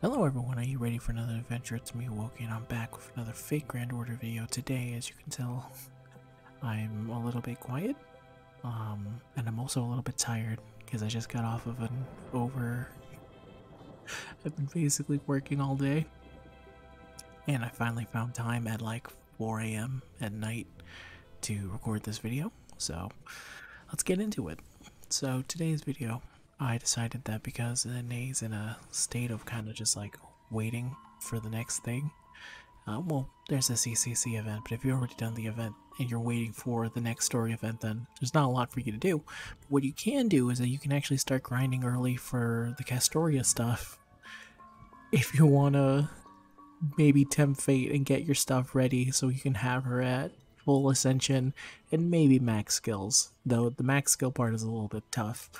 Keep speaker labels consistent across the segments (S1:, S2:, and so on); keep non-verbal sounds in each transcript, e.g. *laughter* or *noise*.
S1: Hello everyone, are you ready for another adventure? It's me, Wokey, and I'm back with another Fate Grand Order video. Today, as you can tell, *laughs* I'm a little bit quiet, um, and I'm also a little bit tired because I just got off of an over... *laughs* I've been basically working all day, and I finally found time at like 4 a.m. at night to record this video, so let's get into it. So today's video, I decided that because NA's in a state of kind of just like waiting for the next thing. Uh, well, there's a CCC event, but if you've already done the event and you're waiting for the next story event, then there's not a lot for you to do. But what you can do is that you can actually start grinding early for the Castoria stuff. If you want to maybe tempt fate and get your stuff ready so you can have her at full ascension and maybe max skills, though the max skill part is a little bit tough.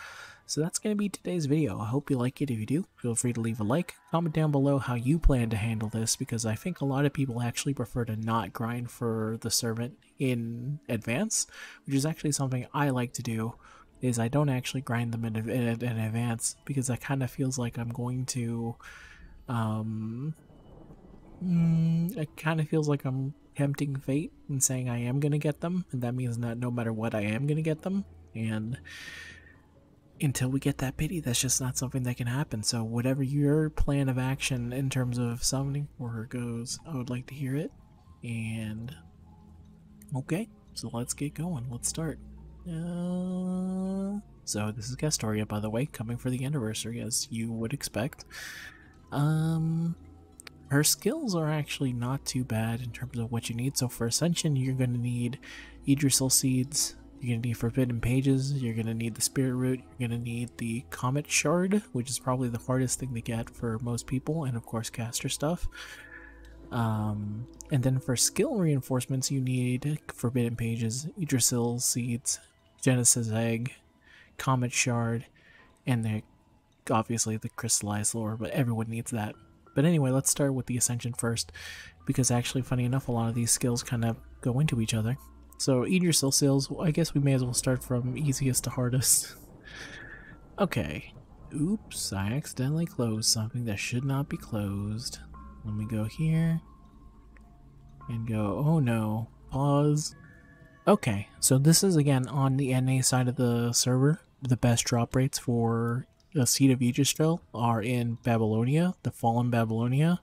S1: So that's going to be today's video. I hope you like it. If you do, feel free to leave a like. Comment down below how you plan to handle this because I think a lot of people actually prefer to not grind for the servant in advance, which is actually something I like to do is I don't actually grind them in, in, in advance because that kind of feels like I'm going to um mm, it kind of feels like I'm tempting fate and saying I am going to get them and that means that no matter what I am going to get them and until we get that pity, that's just not something that can happen. So, whatever your plan of action in terms of summoning for her goes, I would like to hear it. And okay, so let's get going. Let's start. Uh, so this is Castoria, by the way, coming for the anniversary, as you would expect. Um, her skills are actually not too bad in terms of what you need. So for Ascension, you're going to need Yggdrasil seeds, you're going to need Forbidden Pages, you're going to need the Spirit Root, you're going to need the Comet Shard, which is probably the hardest thing to get for most people, and of course caster stuff. Um, and then for skill reinforcements, you need Forbidden Pages, Yggdrasil Seeds, Genesis Egg, Comet Shard, and the obviously the Crystallized Lore, but everyone needs that. But anyway, let's start with the Ascension first, because actually, funny enough, a lot of these skills kind of go into each other. So Yggdrasil sales. I guess we may as well start from easiest to hardest. *laughs* okay. Oops, I accidentally closed something that should not be closed. Let me go here. And go, oh no, pause. Okay, so this is again on the NA side of the server. The best drop rates for the Seed of Yggdrasil are in Babylonia, the Fallen Babylonia,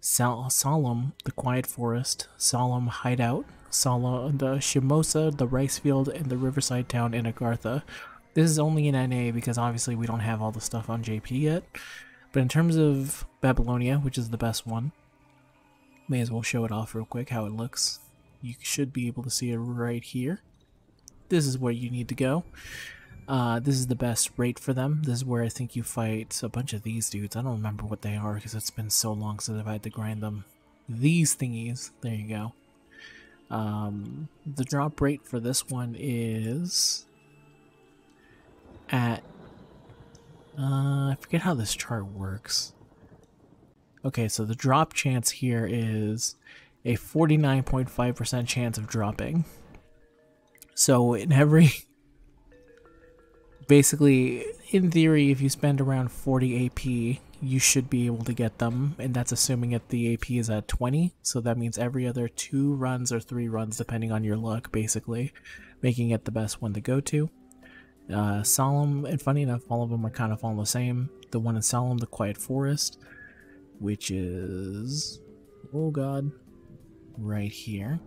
S1: Sal Salem, the Quiet Forest, Salem Hideout, Sala, the Shimosa, the rice field, and the riverside town in Agartha. This is only in NA because obviously we don't have all the stuff on JP yet. But in terms of Babylonia, which is the best one, may as well show it off real quick how it looks. You should be able to see it right here. This is where you need to go. Uh, this is the best rate for them. This is where I think you fight a bunch of these dudes. I don't remember what they are because it's been so long since I've had to grind them. These thingies. There you go. Um, the drop rate for this one is at uh, I forget how this chart works. Okay, so the drop chance here is a 49.5% chance of dropping. So in every basically in theory if you spend around 40 AP you should be able to get them, and that's assuming that the AP is at 20. So that means every other two runs or three runs, depending on your luck, basically, making it the best one to go to. Uh, Salem, and funny enough, all of them are kind of all the same. The one in Salem, the Quiet Forest, which is, oh god, right here.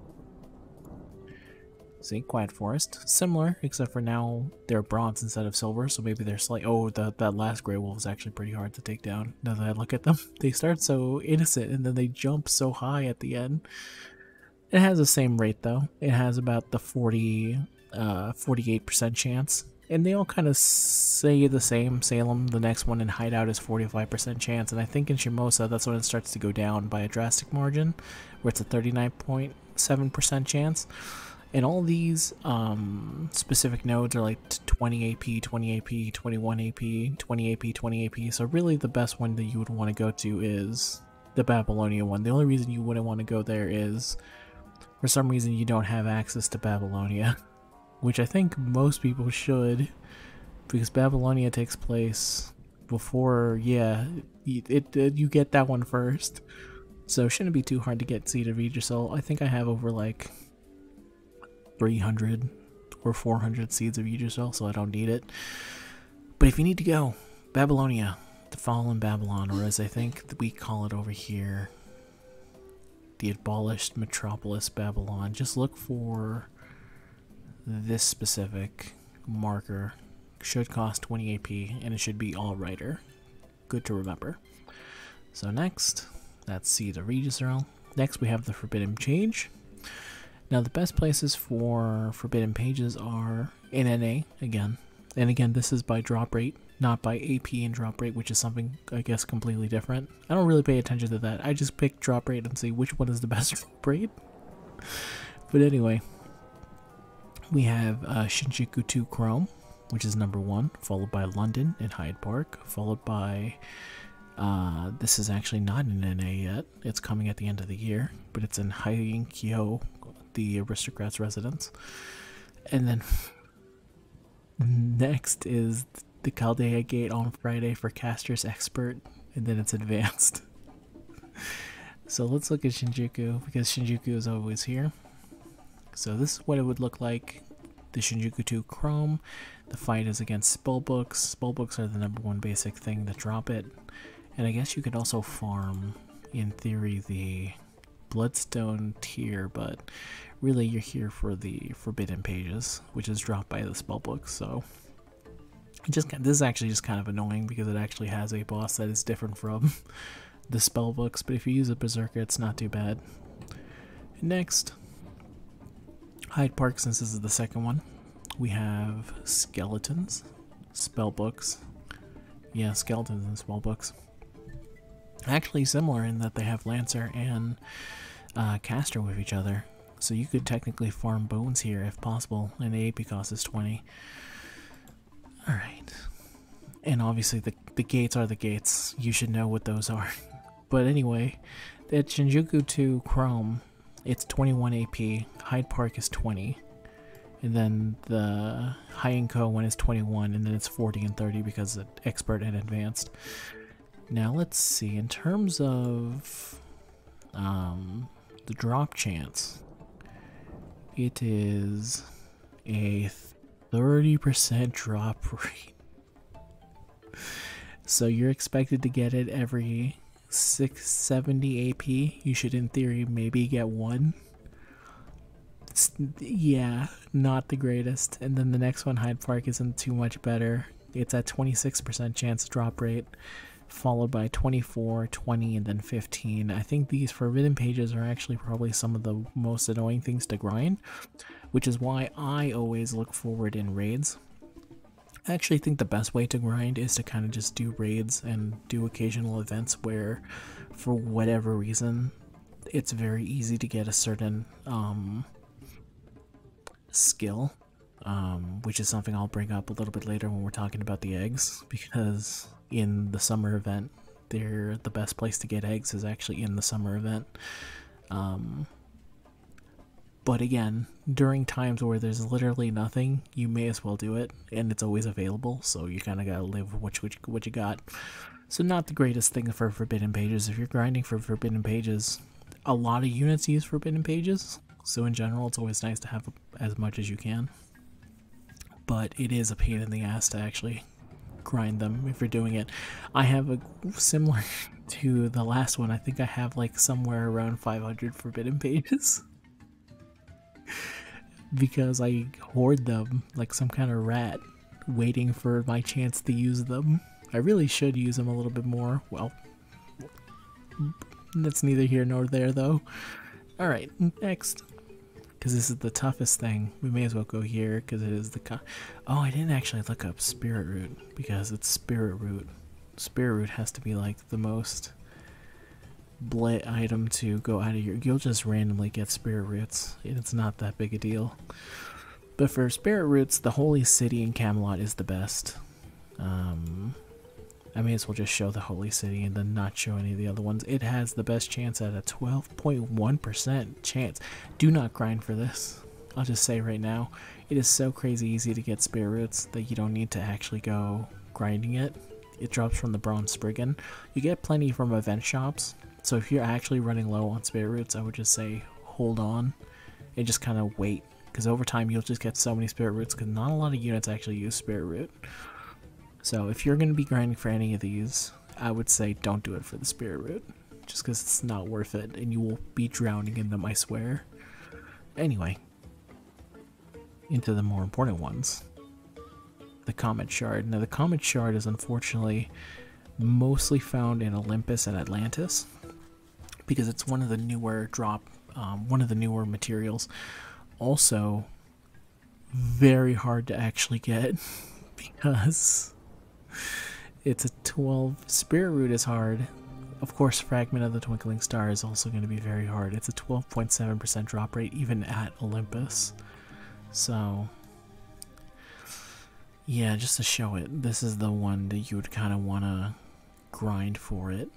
S1: See, Quiet Forest. Similar, except for now they're bronze instead of silver, so maybe they're slight. Oh, that, that last Grey Wolf is actually pretty hard to take down. Now that I look at them, *laughs* they start so innocent and then they jump so high at the end. It has the same rate though. It has about the 40, uh, 48% chance. And they all kind of say the same. Salem, the next one in Hideout is 45% chance. And I think in Shimosa, that's when it starts to go down by a drastic margin, where it's a 39.7% chance. And all these um, specific nodes are like 20 AP, 20 AP, 21 AP, 20 AP, 20 AP. So really the best one that you would want to go to is the Babylonia one. The only reason you wouldn't want to go there is for some reason you don't have access to Babylonia. *laughs* Which I think most people should. Because Babylonia takes place before, yeah, it, it, you get that one first. So it shouldn't be too hard to get Seed of Yggdrasil. I think I have over like 300 or 400 Seeds of Yggdrasil, so I don't need it. But if you need to go, Babylonia, the fallen Babylon, or as I think we call it over here, the abolished metropolis Babylon, just look for this specific marker. Should cost 20 AP, and it should be all writer. Good to remember. So next, that's Seed of Yggdrasil. Next, we have the Forbidden Page. Now, the best places for Forbidden Pages are in NA, again. And again, this is by drop rate, not by AP and drop rate, which is something, I guess, completely different. I don't really pay attention to that. I just pick drop rate and see which one is the *laughs* best drop rate. But anyway, we have uh, Shinjuku 2 Chome, which is number one, followed by London and Hyde Park, followed by. Uh, this is actually not in NA yet. It's coming at the end of the year, but it's in Heian-kyo, the aristocrat's residence. And then next is the Chaldea Gate on Friday for Caster's Expert, and then it's advanced. *laughs* so let's look at Shinjuku because Shinjuku is always here. So this is what it would look like. The Shinjuku 2 Chome. The fight is against spellbooks. Spellbooks are the number one basic thing that drop it. And I guess you could also farm, in theory, the Bloodstone tier, but really you're here for the Forbidden Pages, which is dropped by the spellbooks. So just this is actually just kind of annoying because it actually has a boss that is different from *laughs* the spellbooks. But if you use a Berserker, it's not too bad. Next, Hyde Park, since this is the second one, we have skeletons, spellbooks. Yeah, skeletons and spellbooks. Actually, similar in that they have Lancer and uh, Caster with each other. So you could technically farm bones here if possible, and the AP cost is 20. Alright. And obviously, the, the gates are the gates. You should know what those are. *laughs* but anyway, at Shinjuku 2 Chome, it's 21 AP. Hyde Park is 20. And then the Heian-kyo one is 21, and then it's 40 and 30 because it's expert and advanced. Now let's see, in terms of um, the drop chance, it is a 30% drop *laughs* rate. So you're expected to get it every 670 AP. You should, in theory, maybe get one. It's, yeah, not the greatest. And then the next one, Hyde Park, isn't too much better. It's at 26% chance drop rate, followed by 24, 20, and then 15. I think these forbidden pages are actually probably some of the most annoying things to grind, which is why I always look forward in raids. I actually think the best way to grind is to kind of just do raids and do occasional events where, for whatever reason, it's very easy to get a certain um, skill, um, which is something I'll bring up a little bit later when we're talking about the eggs, because in the summer event, they're the best place to get eggs is actually in the summer event. Um, but again, during times where there's literally nothing, you may as well do it, and it's always available. So you kind of gotta live with what you, what you got. So not the greatest thing for Forbidden Pages. If you're grinding for Forbidden Pages, a lot of units use Forbidden Pages. So in general, it's always nice to have as much as you can. But it is a pain in the ass to actually grind them if you're doing it. I have a *laughs* similar to the last one. I think I have like somewhere around 500 Forbidden *laughs* Pages. because I hoard them like some kind of rat, waiting for my chance to use them. I really should use them a little bit more. Well, that's neither here nor there, though. Alright, next. Because this is the toughest thing. We may as well go here, because it is the... oh, I didn't actually look up Spirit Root, because it's Spirit Root. Spirit Root has to be, like, the most blit item to go out of your you'll just randomly get spirit roots it's not that big a deal but for spirit roots the holy city in camelot is the best um i may as well just show the holy city and then not show any of the other ones. It has the best chance at a 12.1 percent chance. Do not grind for this. I'll just say right now it is so crazy easy to get spirit roots that you don't need to actually go grinding it. It drops from the Bronze Spriggan. You get plenty from event shops, so if you're actually running low on spirit roots, I would just say hold on and just kind of wait, because over time you'll just get so many spirit roots, because not a lot of units actually use spirit root. So if you're going to be grinding for any of these, I would say don't do it for the spirit root, just because it's not worth it, and you will be drowning in them, I swear. Anyway, into the more important ones. The Comet Shard. Now, the Comet Shard is unfortunately mostly found in Olympus and Atlantis because it's one of the newer drop, um, one of the newer materials. Also, very hard to actually get *laughs* because it's a 12. Spirit Root is hard. Of course, Fragment of the Twinkling Star is also going to be very hard. It's a 12.7% drop rate even at Olympus. So, yeah, just to show it, this is the one that you would kind of want to grind for it.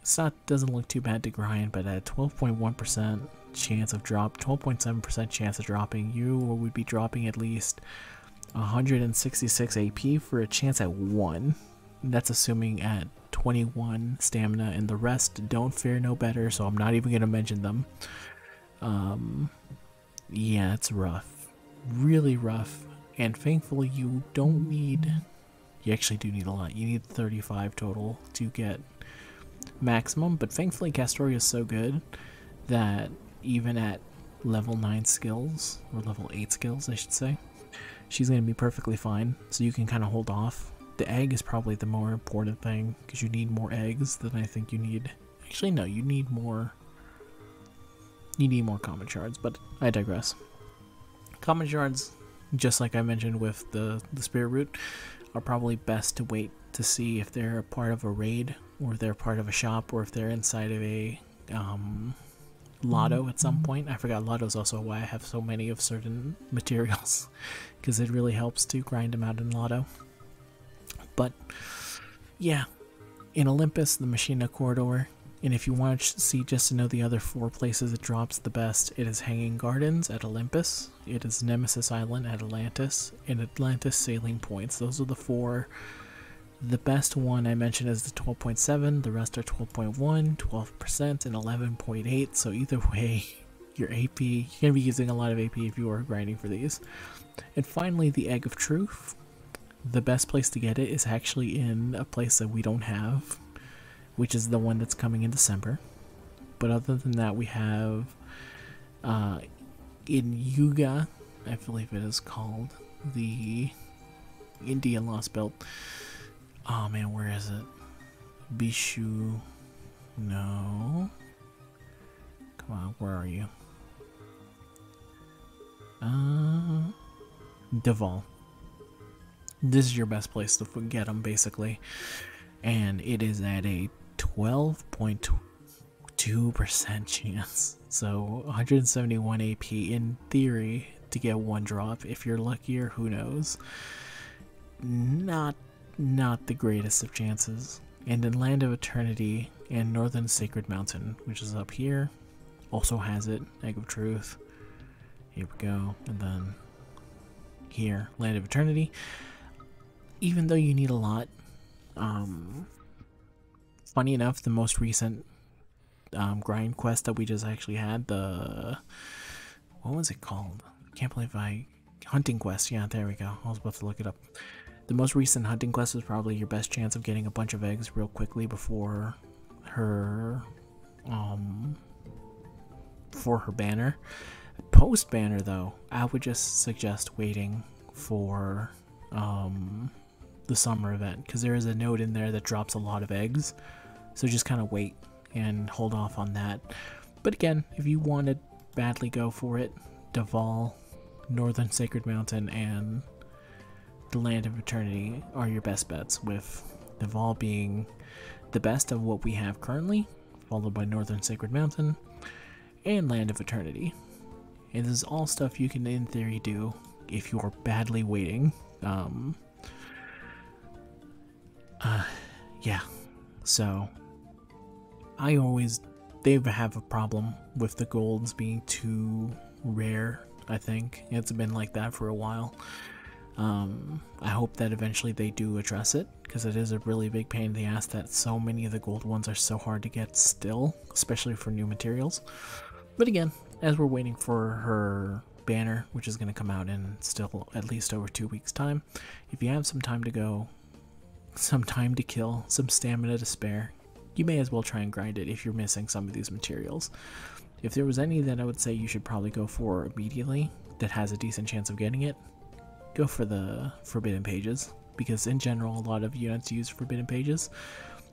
S1: It's not doesn't look too bad to grind, but at 12.1% chance of drop, 12.7% chance of dropping, you would be dropping at least 166 AP for a chance at 1. That's assuming at 21 stamina, and the rest don't fare no better, so I'm not even going to mention them. Um, yeah, it's rough. Really rough. And thankfully, you don't need. You actually do need a lot. You need 35 total to get maximum, but thankfully, Castoria is so good that even at level 9 skills, or level 8 skills, I should say, she's going to be perfectly fine. So you can kind of hold off. The egg is probably the more important thing because you need more eggs than I think you need. Actually, no, you need more. You need more comet shards, but I digress. Comet shards, just like I mentioned with the the spirit root, are probably best to wait to see if they're a part of a raid or if they're part of a shop or if they're inside of a um, lotto mm. at some point. I forgot lotto is also why I have so many of certain *laughs* materials *laughs* because it really helps to grind them out in lotto. But yeah, in Olympus, the Machina Corridor, and if you want to see just to know the other four places it drops the best, it is Hanging Gardens at Olympus, it is Nemesis Island at Atlantis, and Atlantis Sailing Points. Those are the four. The best one I mentioned is the 12.7, the rest are 12.1, 12%, and 11.8. So either *laughs* way, your AP, you're going to be using a lot of AP if you are grinding for these. And finally, the Egg of Truth. The best place to get it is actually in a place that we don't have, which is the one that's coming in December. But other than that, we have uh, in Yuga, I believe it is called, the Indian Lost Belt. Oh man, where is it? Bishu. No. Come on, where are you? Uh, Deval. This is your best place to get them, basically. And it is at a 12.2% chance. So 171 AP in theory to get one drop. If you're luckier, who knows? Not not the greatest of chances. And in Land of Eternity and Northern Sacred Mountain, which is up here, also has it. Egg of Truth. Here we go. And then here, Land of Eternity. Even though you need a lot, um, funny enough, the most recent um, grind quest that we just actually had, the what was it called? Can't believe I hunting quest. Yeah, there we go. I was about to look it up. The most recent hunting quest is probably your best chance of getting a bunch of eggs real quickly before her um for her banner. Post banner though, I would just suggest waiting for um the summer event because there is a note in there that drops a lot of eggs. So just kind of wait and hold off on that. But again, if you want to badly go for it, Deval, Northern Sacred Mountain, and the Land of Eternity are your best bets, with Deval being the best of what we have currently, followed by Northern Sacred Mountain and Land of Eternity. And this is all stuff you can, in theory, do if you're badly waiting. Um, uh, yeah. So, I always they have a problem with the golds being too rare. I think it's been like that for a while. Um, I hope that eventually they do address it because it is a really big pain in the ass that so many of the gold ones are so hard to get still, especially for new materials. But again, as we're waiting for her banner, which is going to come out in still at least over two weeks' time, if you have some time to go, some time to kill, some stamina to spare, you may as well try and grind it if you're missing some of these materials. If there was any that I would say you should probably go for immediately that has a decent chance of getting it, go for the Forbidden Pages, because in general, a lot of units use Forbidden Pages.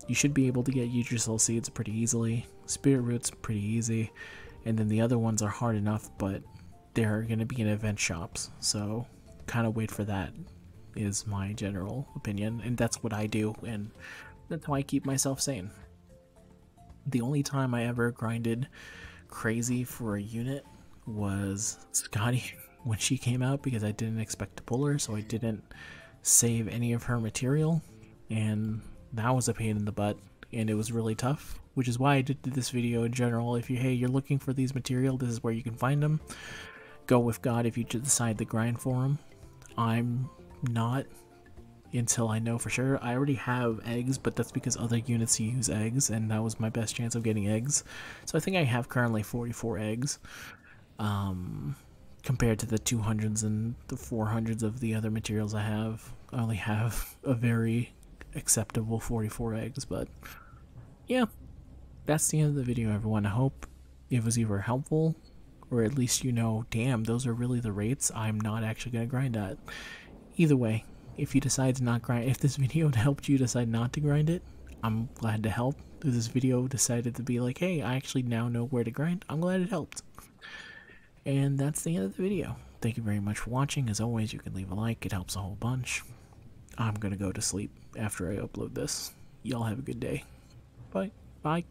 S1: You should be able to get Yggdrasil Seeds pretty easily, Spirit Roots pretty easy, and then the other ones are hard enough, but they're going to be in event shops, so kind of wait for that is my general opinion, and that's what I do, and that's how I keep myself sane. The only time I ever grinded crazy for a unit was Skadi when she came out because I didn't expect to pull her, so I didn't save any of her material, and that was a pain in the butt, and it was really tough, which is why I did this video in general. If you, hey, you're looking for these material, this is where you can find them. Go with God if you decide to grind for them. I'm not until I know for sure. I already have eggs, but that's because other units use eggs, and that was my best chance of getting eggs. So I think I have currently 44 eggs. Um, compared to the 200s and the 400s of the other materials I have. I only have a very acceptable 44 eggs, but yeah, that's the end of the video, everyone. I hope it was either helpful or at least you know, damn, those are really the rates I'm not actually going to grind at. Either way, if you decide to not grind, if this video *laughs* helped you decide not to grind it, I'm glad to help. If this video decided to be like, hey, I actually now know where to grind, I'm glad it helped. And that's the end of the video. Thank you very much for watching. As always, you can leave a like, it helps a whole bunch. I'm gonna go to sleep after I upload this. Y'all have a good day. Bye. Bye.